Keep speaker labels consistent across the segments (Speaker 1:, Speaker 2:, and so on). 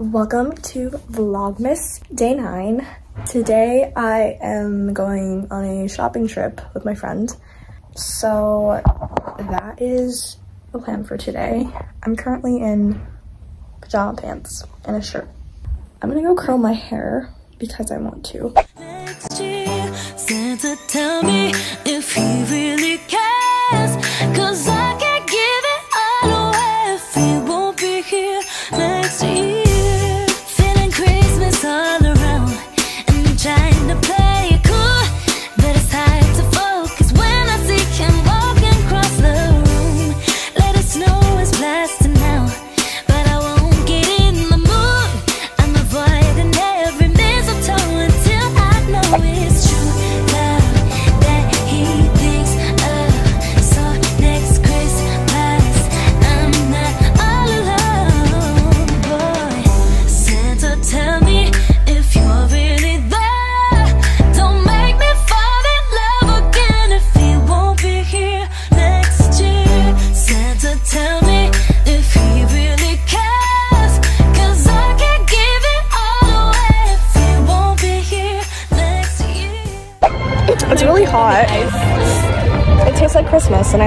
Speaker 1: welcome to Vlogmas Day 9. Today I am going on a shopping trip with my friend. So that is the plan for today. I'm currently in pajama pants and a shirt. I'm gonna go curl my hair because I want to.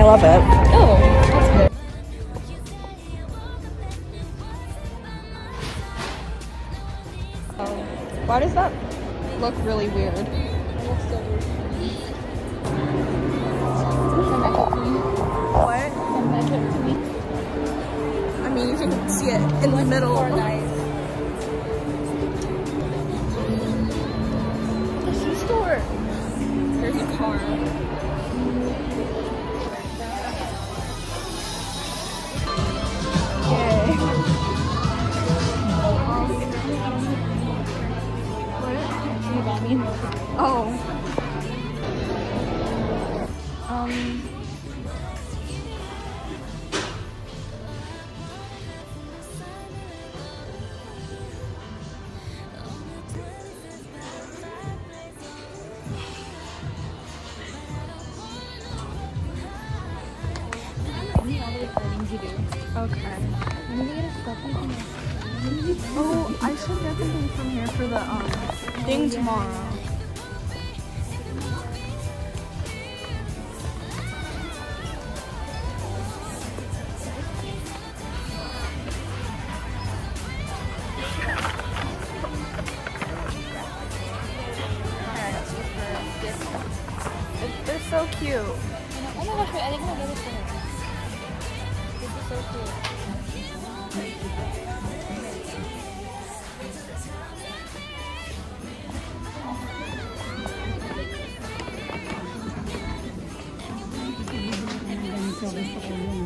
Speaker 1: I love it.
Speaker 2: Oh, that's good.
Speaker 3: Why does that look really weird? What? I mean, you can see it in the middle. The shoe store. There's a car. Oh, I should get something from here for the um thing tomorrow. They're so cute.
Speaker 2: Oh my gosh, wait, I think I'm gonna go this way. This Oh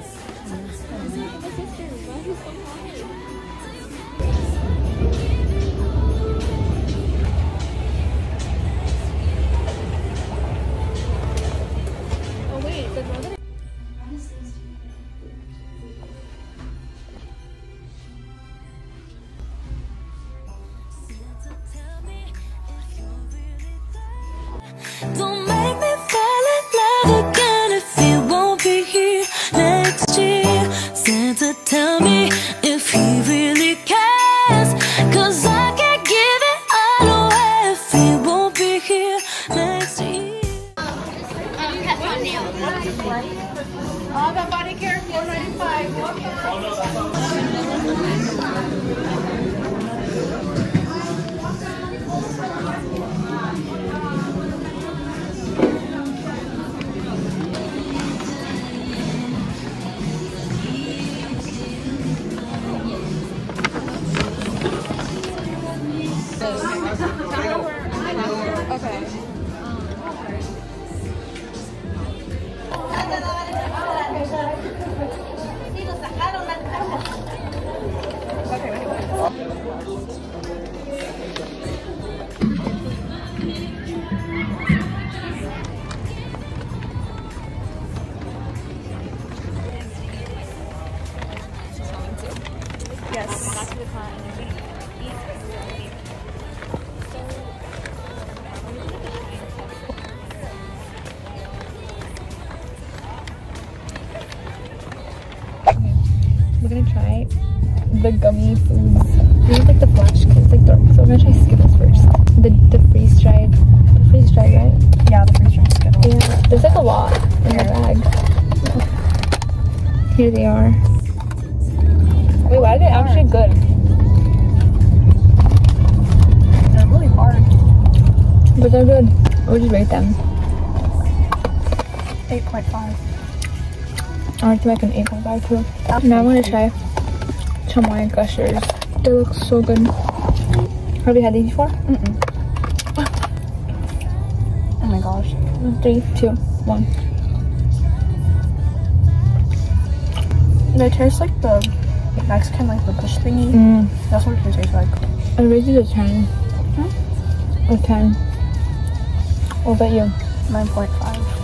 Speaker 3: We're gonna try
Speaker 2: the gummy foods. These are like the flash kids, like dark. So I'm gonna try Skittles first. The the freeze dried, the freeze dried, right?
Speaker 3: Yeah, the freeze dried Skittles.
Speaker 2: Yeah. There's like a lot in my bag. Here they are. Wait, why are they actually good?
Speaker 3: They're really hard.
Speaker 2: But they're good. I would just rate them.
Speaker 3: 8.5.
Speaker 2: I like to make an 8.5 too. Now I'm gonna try chamoy gushers. They look so good. Have you had these before?
Speaker 3: Oh my gosh.
Speaker 2: Three, two, one.
Speaker 3: They taste like the Mexican, like the push thingy.
Speaker 2: Mm.
Speaker 3: That's what it tastes like.
Speaker 2: I rated it a 10. A 10. What about you?
Speaker 3: 9.5.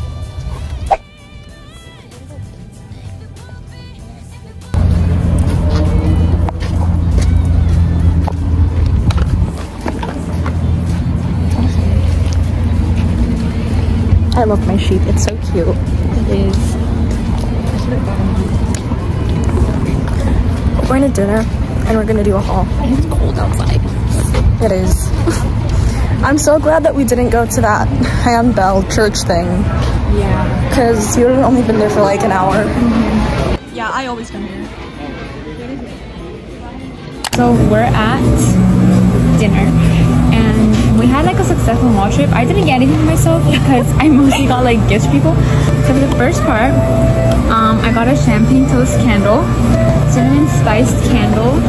Speaker 3: My sheep. It's so cute.
Speaker 2: It is.
Speaker 3: We're in a dinner and we're gonna do a haul. It's cold outside. It is. I'm so glad that we didn't go to that handbell church thing
Speaker 2: Yeah.
Speaker 3: because you would have only been there for like an hour. Mm-hmm. Yeah, I always come here.
Speaker 2: So we're at dinner we had like a successful mall trip. I didn't get anything for myself because I mostly got like gifts for people. So for the first part, um, I got a champagne toast candle, cinnamon spiced candle,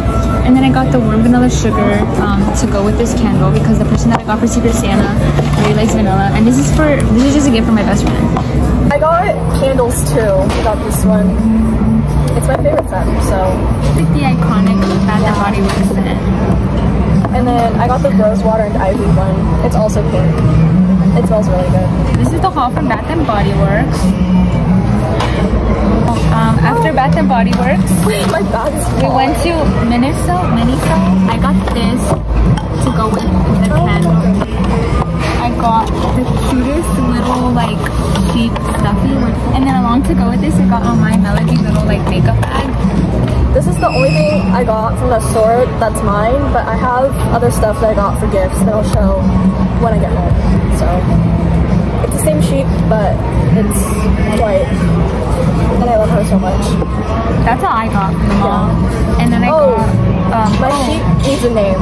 Speaker 2: and then I got the warm vanilla sugar um, to go with this candle because the person that I got for Secret Santa really likes vanilla. And this is for this is just a gift for my best friend.
Speaker 3: I got candles too. I got this one. It's my favorite scent, so.
Speaker 2: Like the iconic Bath and Body Works scent.
Speaker 3: And then I got the rose water and ivy one. It's also pink. It smells really good.
Speaker 2: This is the haul from Bath and Body Works. Um, after Bath and Body Works,
Speaker 3: my
Speaker 2: we went to Miniso. Miniso. I got this to go with the candle. I got the cutest little like cheap stuffy one. And then along to go with this, I got on my Melody little like makeup bag.
Speaker 3: This is the only thing I got from the store that's mine, but I have other stuff that I got for gifts that I'll show when I get home. So it's the same sheep, but it's white. And I love her so much.
Speaker 2: That's all I got from the mall. And then I
Speaker 3: Oh,
Speaker 2: got um,
Speaker 3: My
Speaker 2: oh,
Speaker 3: sheep needs a name.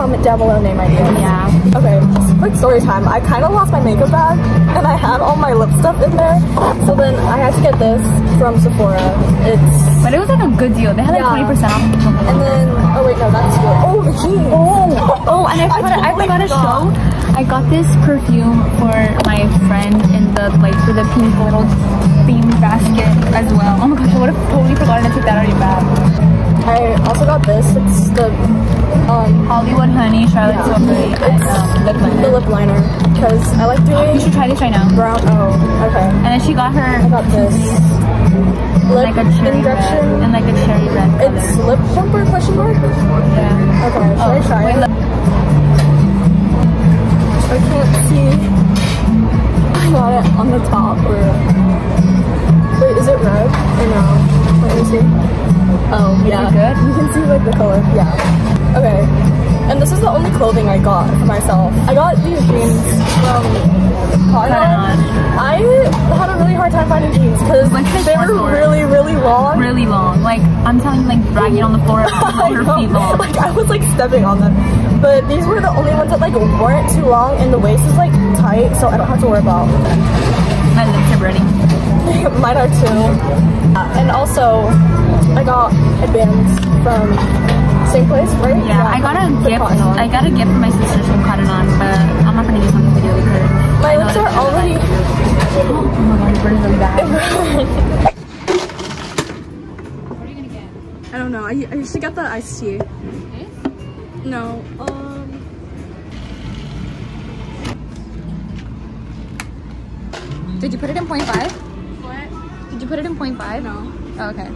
Speaker 3: Mm, comment down below name ideas.
Speaker 2: Yeah.
Speaker 3: Okay, quick story time. I kind of lost my makeup bag and I had all my lip stuff in there. So then I had to get this from Sephora. It's,
Speaker 2: But it was like a good deal. They had like 20% off.
Speaker 3: and then, oh wait, no, that's good. Oh, the jeans.
Speaker 2: Oh, oh, and I forgot, I,
Speaker 3: totally
Speaker 2: forgot to show. I got this perfume for my friend in the like for the pink little theme basket as well. Oh my gosh, I would have totally forgotten to take that out of your bag.
Speaker 3: I also got this. It's the, um,
Speaker 2: Hollywood Honey, Charlotte
Speaker 3: Yeah.
Speaker 2: Tilbury,
Speaker 3: It's
Speaker 2: um, lip liner.
Speaker 3: the lip liner. Because I like doing.
Speaker 2: You should try this right now.
Speaker 3: brown, oh, okay.
Speaker 2: And then she got her.
Speaker 3: I got this. Lip
Speaker 2: like a cherry red and like a cherry red color.
Speaker 3: It's lip plumper question mark?
Speaker 2: yeah.
Speaker 3: Okay, should I
Speaker 2: Oh,
Speaker 3: try
Speaker 2: wait,
Speaker 3: it? I can't see. I got it on the top or. Wait, is it red or no? Let me see. Oh, yeah.
Speaker 2: good?
Speaker 3: You can see like the color. Yeah. Okay. And this is the only clothing I got for myself. I got these jeans from Cotton
Speaker 2: Cotton
Speaker 3: On.
Speaker 2: On.
Speaker 3: I had a really hard time finding jeans because
Speaker 2: like
Speaker 3: they were really, really long.
Speaker 2: Really long. Like I'm telling you, like dragging on the floor,
Speaker 3: I know. Like I was like stepping on them. But these were the only ones that like weren't too long and the waist is like tight, so I don't have to worry about. mine are too. Uh, and also, I got a band from same place, right?
Speaker 2: Yeah, yeah I got a gift.
Speaker 3: Cotton-on.
Speaker 2: I got a gift from my sister from Cotton On, but I'm not gonna use on the video because
Speaker 3: my lips are already.
Speaker 2: Oh my god, bring them back. what are you gonna get?
Speaker 3: I don't know. I, I to get the iced tea. Okay. No. Um.
Speaker 2: Did you put it in 0.5? Put it in point five?
Speaker 3: No.
Speaker 2: Oh, okay.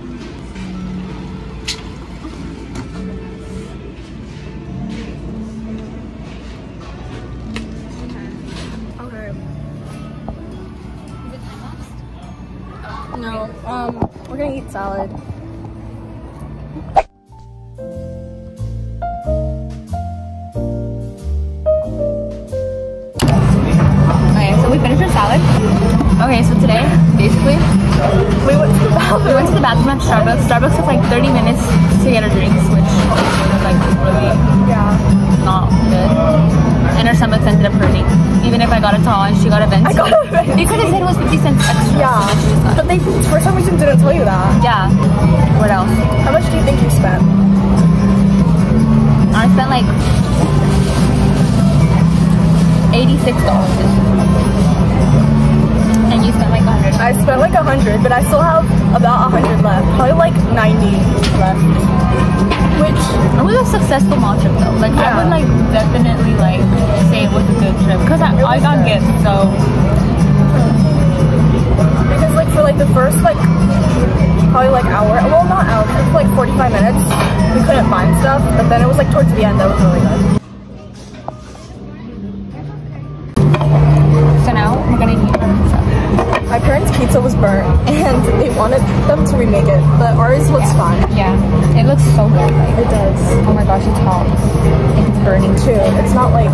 Speaker 3: Okay. No. Um, we're gonna eat salad.
Speaker 2: Okay, so we finished our salad. Okay, so today, basically,
Speaker 3: We went to the bathroom.
Speaker 2: we went to the bathroom at Starbucks. Starbucks took like 30 minutes to get our drinks, which was like really
Speaker 3: Yeah.
Speaker 2: not good. And our stomachs ended up hurting. Even if I got a tall and she got a venti.
Speaker 3: I got a venti.
Speaker 2: Because it said it was 50 cents extra.
Speaker 3: Yeah.
Speaker 2: so she just got-
Speaker 3: But they, for some reason, didn't tell you that.
Speaker 2: yeah. What else?
Speaker 3: How much do you think you spent?
Speaker 2: I spent like $86.
Speaker 3: I spent like a hundred, but I still have about a hundred left. Probably like ninety left. Which
Speaker 2: It was a successful mall trip though. Like I would like definitely like say it was a good trip because I, I got
Speaker 3: good.
Speaker 2: gifts. So
Speaker 3: because like for like the first like probably like hour, well not hour, like forty five minutes. We couldn't find stuff, but then it was like towards the end that was really good. Wanted them to remake it, but ours looks fine.
Speaker 2: Yeah, it looks so good. Like
Speaker 3: It does
Speaker 2: oh my gosh, it's hot. It's burning
Speaker 3: too. It's not like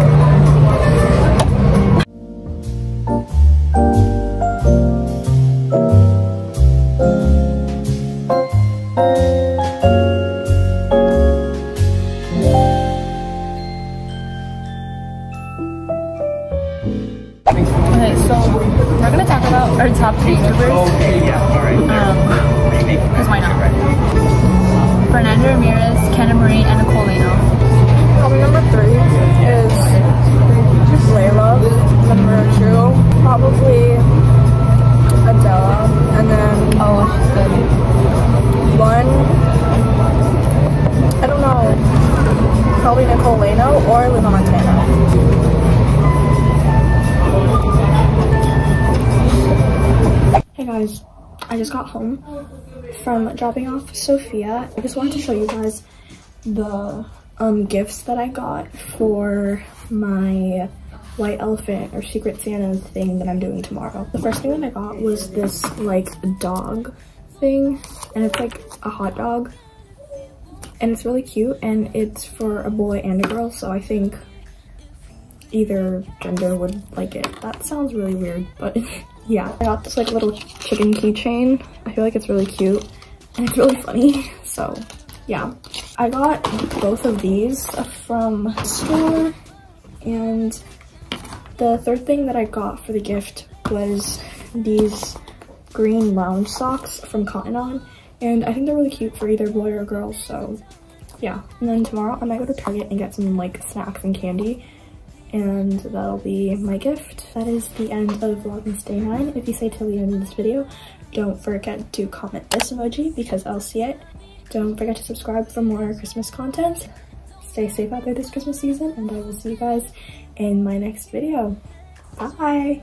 Speaker 3: home from dropping off Sophia. I just wanted to show you guys the um, gifts that I got for my white elephant or secret Santa thing that I'm doing tomorrow. The first thing that I got was this like dog thing and it's like a hot dog and it's really cute and it's for a boy and a girl so I think either gender would like it. That sounds really weird but yeah. I got this like little chicken keychain. I feel like it's really cute and it's really funny so yeah. I got both of these from store and the third thing that I got for the gift was these green lounge socks from Cotton On and I think they're really cute for either boy or girl so yeah and then tomorrow I might go to Target and get some like snacks and candy and that'll be my gift. That is the end of Vlogmas Day 9. If you stay till the end of this video, don't forget to comment this emoji because I'll see it. Don't forget to subscribe for more Christmas content. Stay safe out there this Christmas season and I will see you guys in my next video. Bye!